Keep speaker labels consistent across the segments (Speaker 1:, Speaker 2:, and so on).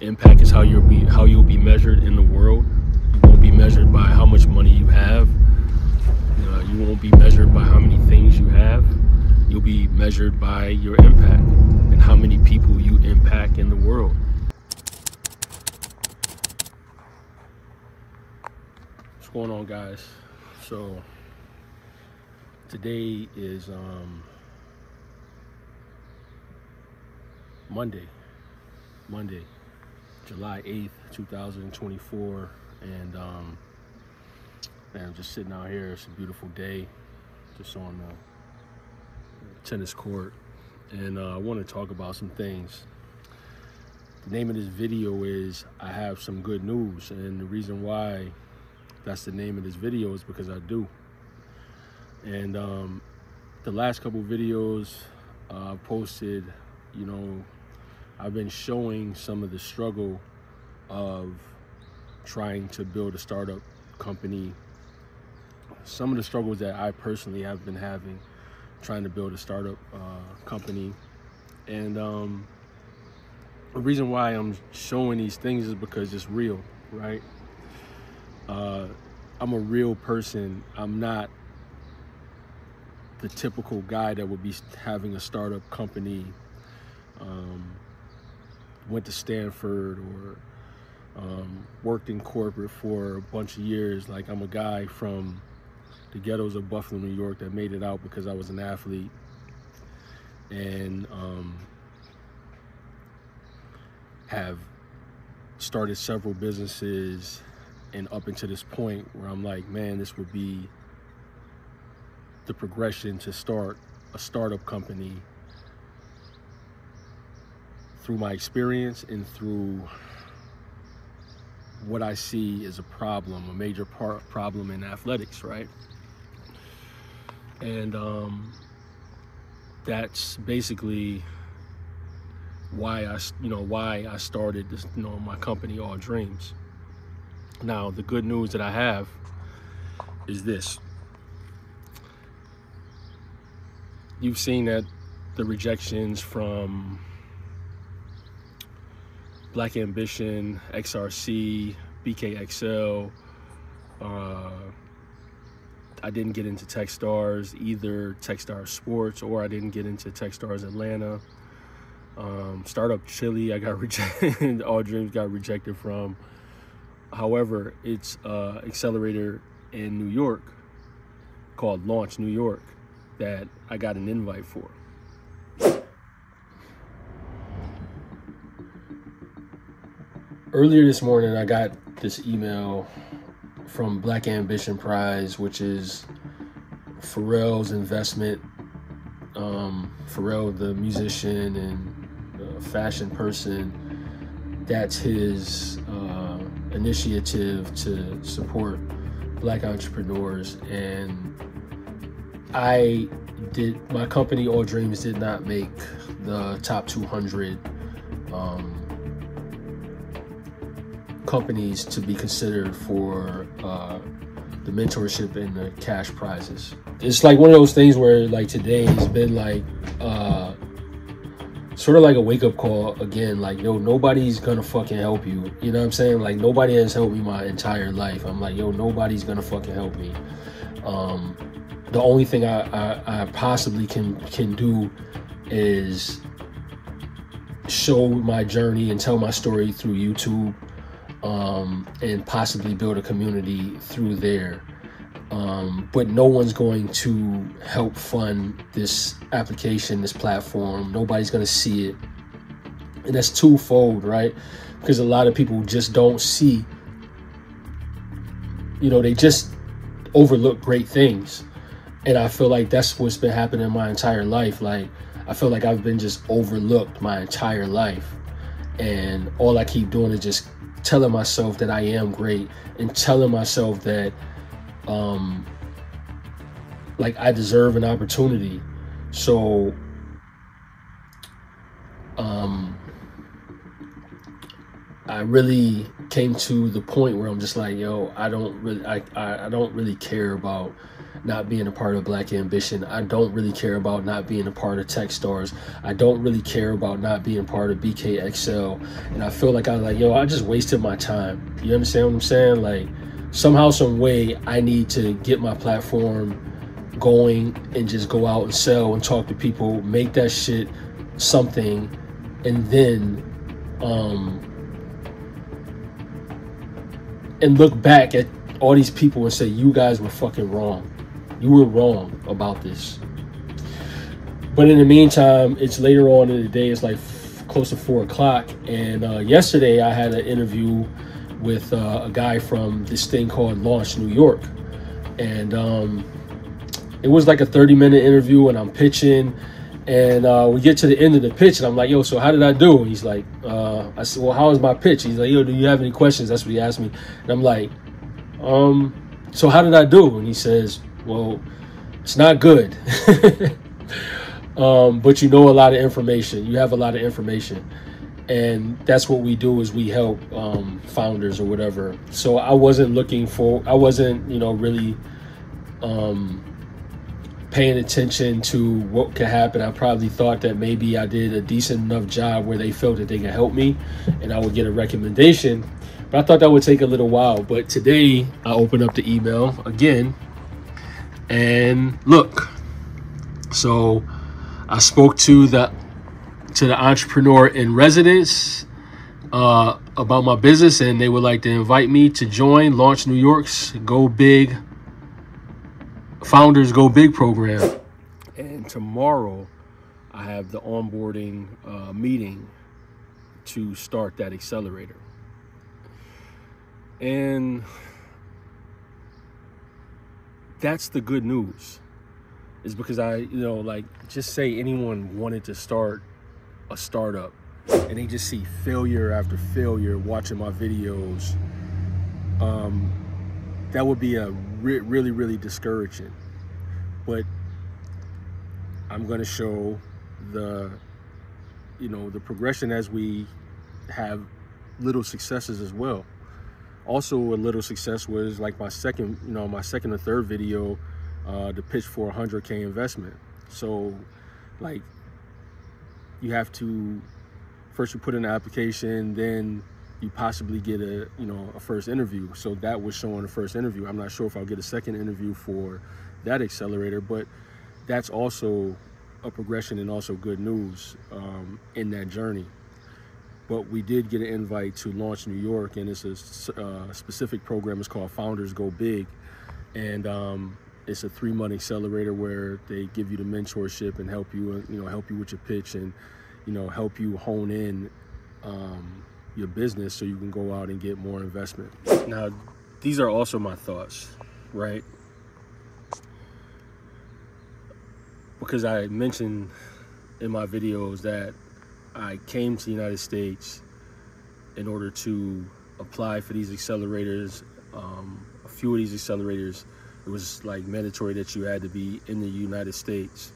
Speaker 1: Impact is how you'll be how you'll be measured in the world. You won't be measured by how much money you have. Uh, you won't be measured by how many things you have. You'll be measured by your impact and how many people you impact in the world. What's going on, guys? So today is um, Monday. Monday, July 8th, 2024. And um, I'm just sitting out here. It's a beautiful day, just on the tennis court. And uh, I want to talk about some things. The name of this video is I Have Some Good News. And the reason why that's the name of this video is because I do. And um, the last couple videos uh, posted, you know, I've been showing some of the struggle of trying to build a startup company. Some of the struggles that I personally have been having trying to build a startup uh, company. And um, the reason why I'm showing these things is because it's real, right? Uh, I'm a real person. I'm not the typical guy that would be having a startup company um, went to Stanford or um, worked in corporate for a bunch of years. Like I'm a guy from the ghettos of Buffalo, New York that made it out because I was an athlete. And um, have started several businesses and up until this point where I'm like, man, this would be the progression to start a startup company through my experience and through what I see as a problem, a major part problem in athletics, right? And um, that's basically why I, you know, why I started this, you know, my company, All Dreams. Now, the good news that I have is this. You've seen that the rejections from Black Ambition, XRC, BKXL. Uh, I didn't get into Techstars, either Techstars Sports or I didn't get into Techstars Atlanta. Um, Startup Chile, I got rejected. All Dreams got rejected from. However, it's uh, accelerator in New York called Launch New York that I got an invite for. Earlier this morning, I got this email from Black Ambition Prize, which is Pharrell's investment. Um, Pharrell, the musician and fashion person, that's his uh, initiative to support black entrepreneurs. And I did, my company, All Dreams, did not make the top 200. Um, companies to be considered for uh, the mentorship and the cash prizes. It's like one of those things where like today has been like uh, sort of like a wake up call again. Like yo, nobody's gonna fucking help you. You know what I'm saying? Like nobody has helped me my entire life. I'm like yo, nobody's gonna fucking help me. Um, the only thing I, I, I possibly can can do is show my journey and tell my story through YouTube um, and possibly build a community through there. Um, but no one's going to help fund this application, this platform. Nobody's going to see it. And that's twofold, right? Because a lot of people just don't see, you know, they just overlook great things. And I feel like that's what's been happening my entire life. Like, I feel like I've been just overlooked my entire life. And all I keep doing is just telling myself that I am great and telling myself that um like I deserve an opportunity. So um I really came to the point where I'm just like, yo, I don't really I, I, I don't really care about not being a part of Black Ambition. I don't really care about not being a part of Techstars. I don't really care about not being part of BKXL. And I feel like I was like, yo, I just wasted my time. You understand what I'm saying? Like somehow, some way, I need to get my platform going and just go out and sell and talk to people, make that shit something, and then um and look back at all these people and say you guys were fucking wrong you were wrong about this. But in the meantime, it's later on in the day. It's like close to four o'clock. And uh, yesterday, I had an interview with uh, a guy from this thing called Launch New York, and um, it was like a thirty-minute interview. And I'm pitching, and uh, we get to the end of the pitch, and I'm like, "Yo, so how did I do?" And he's like, uh, "I said, well, how was my pitch?" He's like, "Yo, do you have any questions?" That's what he asked me, and I'm like, "Um, so how did I do?" And he says, well, it's not good. um, but you know a lot of information. You have a lot of information. And that's what we do is we help um, founders or whatever. So I wasn't looking for, I wasn't, you know, really um, paying attention to what could happen. I probably thought that maybe I did a decent enough job where they felt that they could help me and I would get a recommendation. But I thought that would take a little while. But today I opened up the email again and look so i spoke to the to the entrepreneur in residence uh, about my business and they would like to invite me to join launch new york's go big founders go big program. And tomorrow i have the onboarding uh, meeting to start that accelerator. And that's the good news is because I, you know, like just say anyone wanted to start a startup and they just see failure after failure watching my videos, um, that would be a re really, really discouraging. But I'm going to show the, you know, the progression as we have little successes as well also a little success was like my second you know my second or third video uh the pitch for 100k investment. So like you have to first you put in an application then you possibly get a you know a first interview. So that was showing the first interview. I'm not sure if i'll get a second interview for that accelerator but that's also a progression and also good news um, in that journey but we did get an invite to launch New York, and it's a uh, specific program. It's called Founders Go Big, and um, it's a three-month accelerator where they give you the mentorship and help you, you know, help you with your pitch and, you know, help you hone in um, your business so you can go out and get more investment. Now, these are also my thoughts, right? Because I mentioned in my videos that I came to the United States in order to apply for these accelerators. Um, a few of these accelerators, it was like mandatory that you had to be in the United States.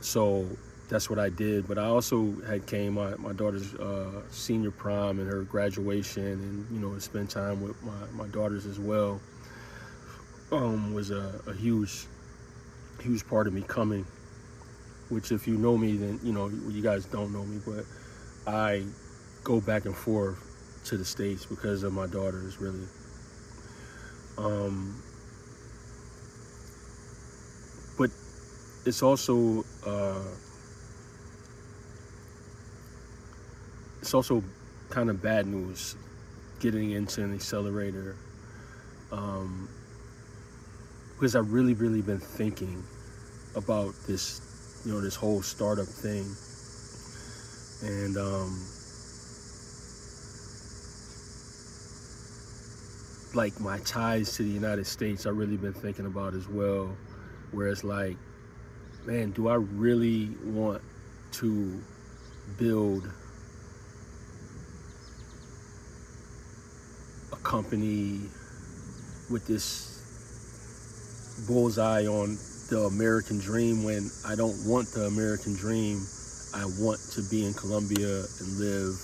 Speaker 1: So that's what I did. But I also had came my, my daughter's uh, senior prom and her graduation and, you know, spend time with my, my daughters as well um, was a, a huge, huge part of me coming which if you know me, then you know you guys don't know me, but I go back and forth to the states because of my daughters, really. Um, but it's also uh, it's also kind of bad news getting into an accelerator um, because I've really, really been thinking about this you know, this whole startup thing. And um, like my ties to the United States, I've really been thinking about as well. Where it's like, man, do I really want to build a company with this bullseye on the American dream when I don't want the American dream. I want to be in Colombia and live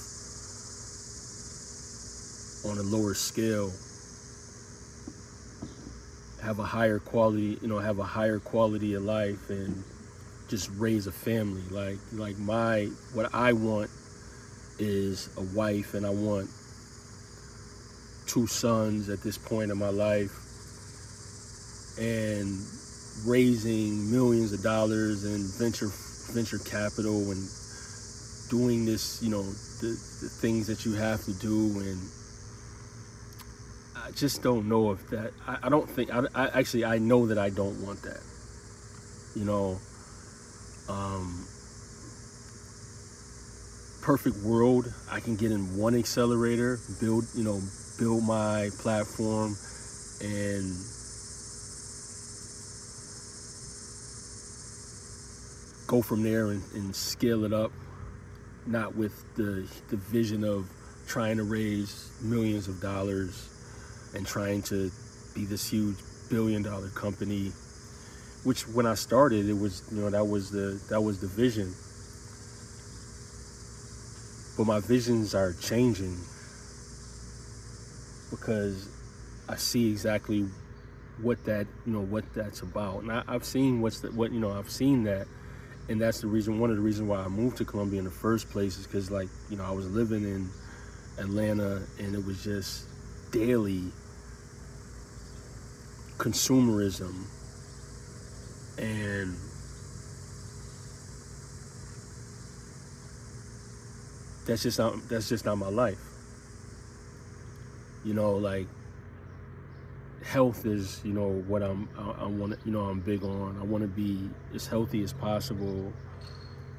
Speaker 1: on a lower scale have a higher quality, you know, have a higher quality of life and just raise a family. Like like my what I want is a wife and I want two sons at this point in my life and raising millions of dollars in venture venture capital and doing this, you know, the, the things that you have to do. And I just don't know if that I, I don't think I, I, actually I know that I don't want that you know? Um, perfect world. I can get in one accelerator build you know build my platform and go from there and, and scale it up not with the the vision of trying to raise millions of dollars and trying to be this huge billion dollar company which when I started it was you know that was the that was the vision. But my visions are changing because I see exactly what that you know what that's about. And I, have seen what's the, what you know I've seen that and that's the reason one of the reasons why I moved to Colombia in the first place is because like you know I was living in Atlanta and it was just daily consumerism. And that's just not that's just not my life. You know like health is you know what i'm i, I want you know i'm big on. I want to be as healthy as possible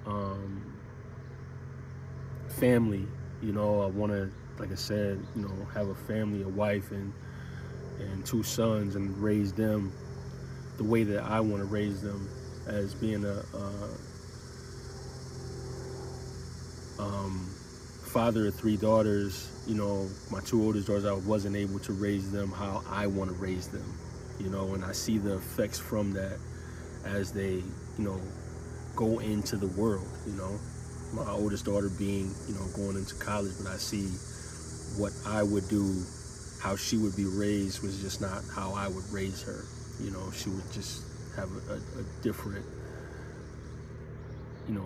Speaker 1: um family you know. I want to like i said you know have a family a wife and and two sons and raise them the way that I want to raise them as being a, a um, father of three daughters. You know, my two oldest daughters, I wasn't able to raise them how I want to raise them. You know, and I see the effects from that as they, you know, go into the world. You know, my oldest daughter being, you know, going into college, but I see what I would do how she would be raised was just not how I would raise her. You know, she would just have a, a, a different, you know,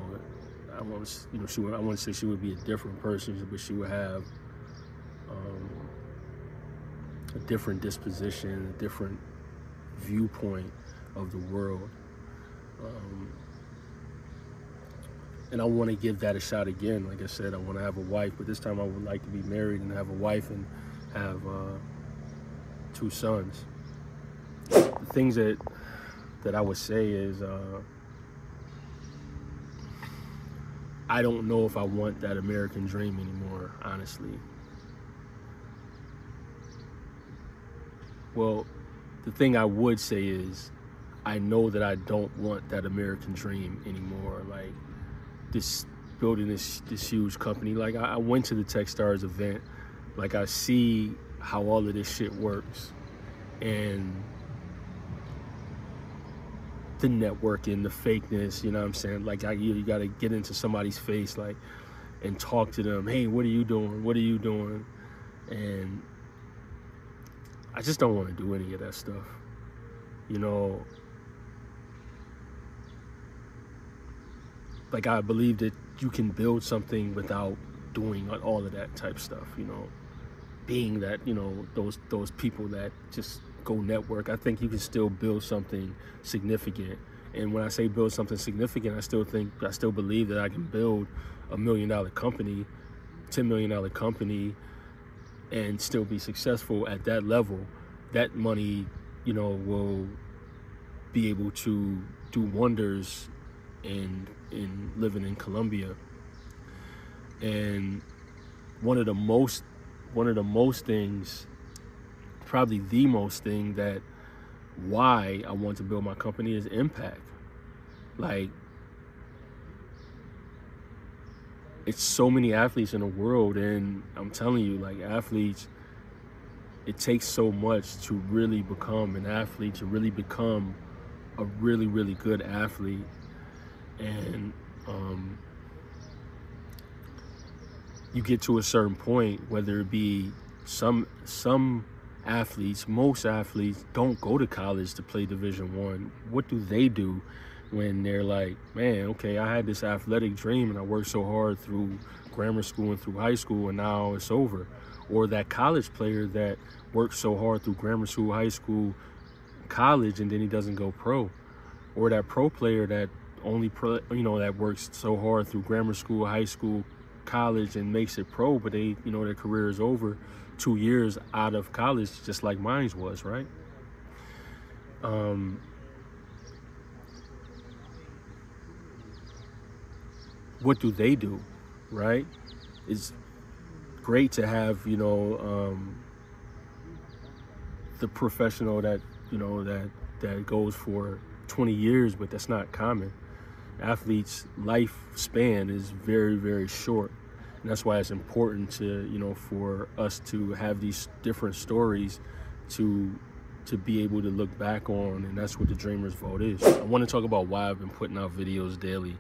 Speaker 1: I to, you know, she would, I want to say she would be a different person, but she would have um, a different disposition, a different viewpoint of the world. Um, and I want to give that a shot again. Like I said, I want to have a wife, but this time I would like to be married and have a wife and have uh, two sons. The things that that I would say is uh, I don't know if I want that American dream anymore, honestly. Well, the thing I would say is I know that I don't want that American dream anymore. Like this building this this huge company. Like I, I went to the Techstars event like I see how all of this shit works and the networking, the fakeness, you know what I'm saying? Like I, you, you got to get into somebody's face like and talk to them. Hey, what are you doing? What are you doing? And I just don't want to do any of that stuff. You know, like I believe that you can build something without doing all of that type stuff, you know being that you know those those people that just go network i think you can still build something significant. And when i say build something significant i still think i still believe that i can build a million dollar company 10 million dollar company and still be successful at that level. That money you know will be able to do wonders in in living in colombia. And one of the most one of the most things, probably the most thing that why I want to build my company is impact. Like, it's so many athletes in the world, and I'm telling you, like, athletes, it takes so much to really become an athlete, to really become a really, really good athlete. And, um, you get to a certain point, whether it be some some athletes, most athletes don't go to college to play Division One. What do they do when they're like, man, okay, I had this athletic dream and I worked so hard through grammar school and through high school and now it's over. Or that college player that worked so hard through grammar school, high school, college, and then he doesn't go pro. Or that pro player that only pro, you know, that works so hard through grammar school, high school, college and makes it pro, but they, you know, their career is over two years out of college, just like mine was, right? Um, what do they do, right? It's great to have, you know, um, the professional that, you know, that, that goes for 20 years, but that's not common. Athletes' lifespan is very, very short. And that's why it's important to, you know, for us to have these different stories to to be able to look back on and that's what the dreamers vote is i want to talk about why i've been putting out videos daily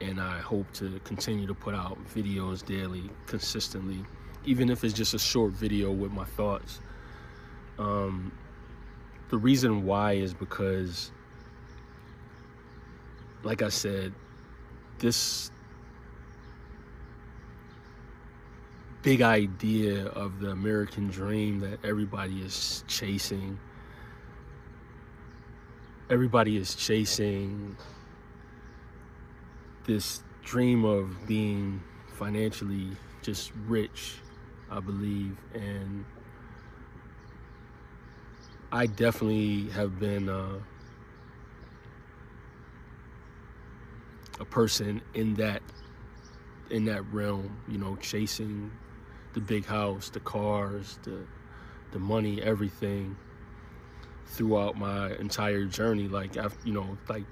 Speaker 1: and I hope to continue to put out videos daily, consistently, even if it's just a short video with my thoughts. Um, the reason why is because, like I said, this big idea of the American dream that everybody is chasing, everybody is chasing this dream of being financially just rich, I believe, and I definitely have been uh, a person in that in that realm, you know, chasing the big house, the cars, the the money, everything throughout my entire journey. Like, I've, you know, like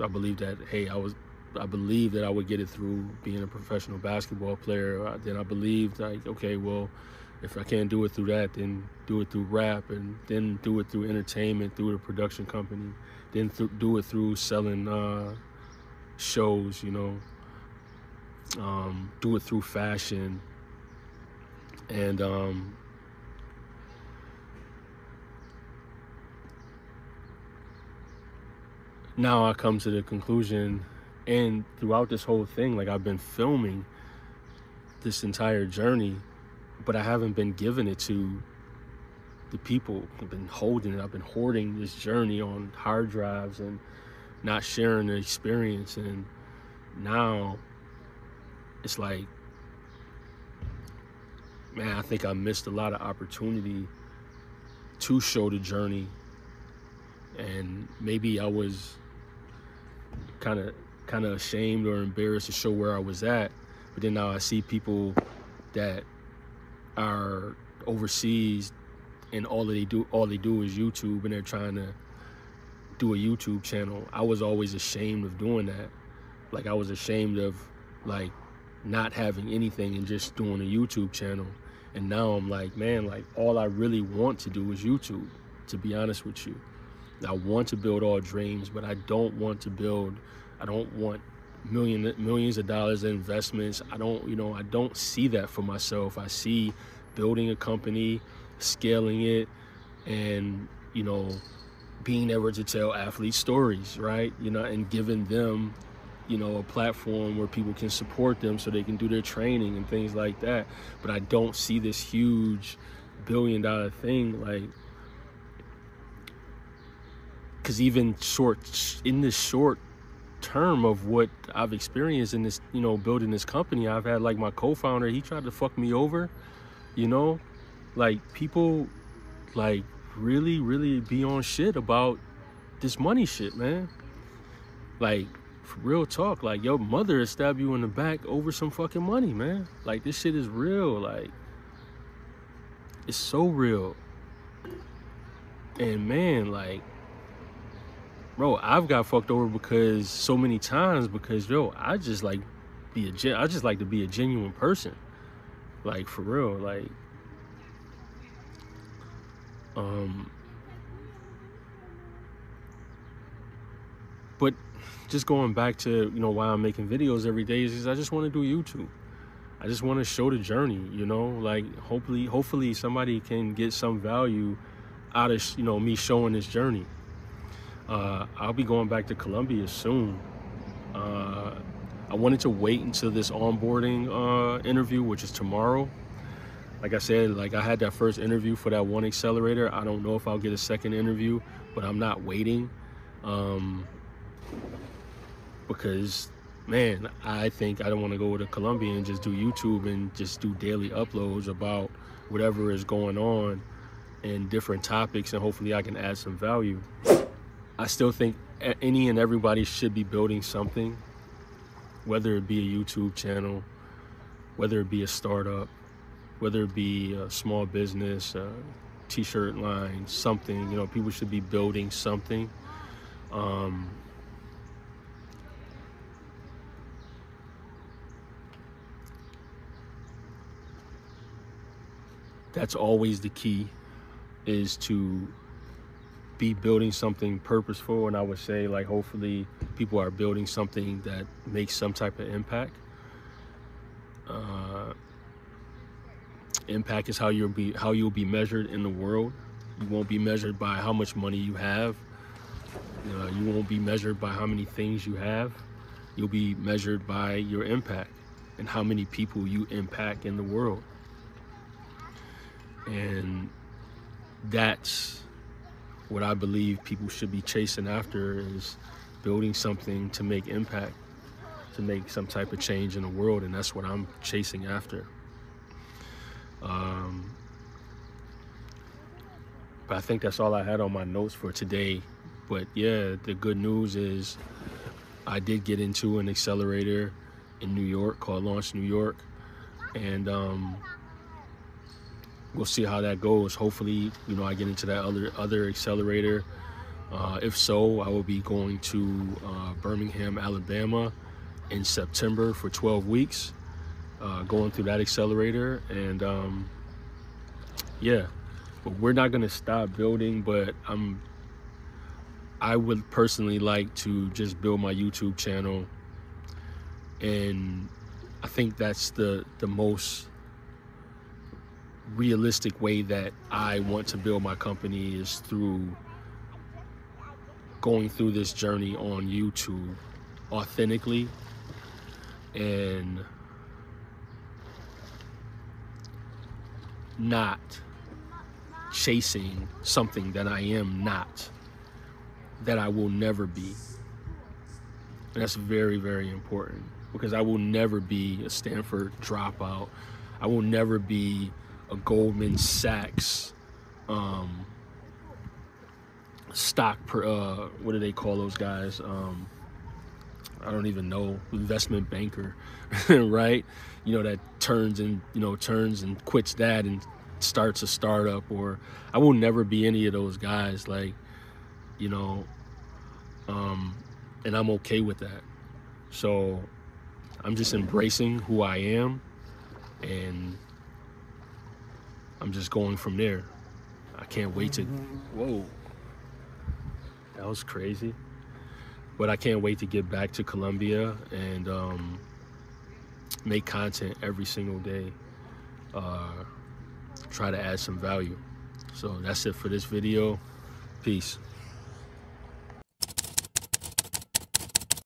Speaker 1: I believe that hey, I was I believed that I would get it through being a professional basketball player. Uh, then I believed like, okay, well, if I can't do it through that, then do it through rap, and then do it through entertainment, through the production company, then th- do it through selling uh, shows, you know, um, do it through fashion, and um, now I come to the conclusion and throughout this whole thing like i've been filming this entire journey but i haven't been giving it to the people. I've been holding it. I've been hoarding this journey on hard drives and not sharing the experience. And now it's like man i think i missed a lot of opportunity to show the journey and maybe i was kind of kind of ashamed or embarrassed to show where I was at. But then now I see people that are overseas and all they do all they do is YouTube and they're trying to do a YouTube channel. I was always ashamed of doing that. Like I was ashamed of like not having anything and just doing a YouTube channel. And now I'm like, man, like all I really want to do is YouTube, to be honest with you. I want to build all dreams, but I don't want to build I don't want million millions of dollars in investments. I don't, you know, I don't see that for myself. I see building a company, scaling it, and you know, being able to tell athletes stories, right? You know, and giving them, you know, a platform where people can support them so they can do their training and things like that. But I don't see this huge billion dollar thing like because even short in this short term of what I've experienced in this, you know, building this company. I've had like my co-founder, he tried to fuck me over, you know, like people like really, really be on shit about this money shit, man. Like real talk, like your mother stabbed you in the back over some fucking money, man. Like this shit is real, like it's so real. And man, like bro, I've got fucked over because so many times because yo, I just like be a I just like to be a genuine person, like for real, like um. But just going back to you know why I'm making videos every day is I just want to do YouTube. I just want to show the journey, you know, like hopefully, hopefully somebody can get some value out of, you know, me showing this journey. Uh, I'll be going back to Colombia soon. Uh, I wanted to wait until this onboarding uh, interview, which is tomorrow. Like I said, like I had that first interview for that one accelerator. I don't know if I'll get a second interview, but I'm not waiting. Um, because man, I think I don't want to go to Colombia and just do YouTube and just do daily uploads about whatever is going on and different topics, and hopefully I can add some value. I still think any and everybody should be building something, whether it be a YouTube channel, whether it be a startup, whether it be a small business, a t-shirt line, something, you know, people should be building something. Um, that's always the key is to be building something purposeful. And i would say like hopefully people are building something that makes some type of impact. Uh, impact is how you'll be how you'll be measured in the world. You won't be measured by how much money you have. Uh, you won't be measured by how many things you have. You'll be measured by your impact and how many people you impact in the world and that's what I believe people should be chasing after is building something to make impact, to make some type of change in the world, and that's what I'm chasing after. Um, but I think that's all I had on my notes for today. But yeah, the good news is I did get into an accelerator in New York called Launch New York, and um, we'll see how that goes. Hopefully, you know, I get into that other other accelerator. Uh, if so, I will be going to uh, Birmingham, Alabama in September for 12 weeks, uh, going through that accelerator. And um, yeah, but we're not going to stop building, but I'm, I would personally like to just build my YouTube channel. And I think that's the, the most realistic way that I want to build my company is through going through this journey on YouTube authentically and not chasing something that I am not, that I will never be. And that's very, very important because I will never be a Stanford dropout. I will never be a Goldman Sachs um, stock per uh, what do they call those guys? Um, I don't even know investment banker, right? You know that turns and you know turns and quits that and starts a startup. Or I will never be any of those guys. Like, you know, um, and I'm okay with that. So I'm just embracing who I am and I'm just going from there. I can't wait to. Whoa. That was crazy. But I can't wait to get back to Colombia and um, make content every single day. Uh, try to add some value. So that's it for this video. Peace.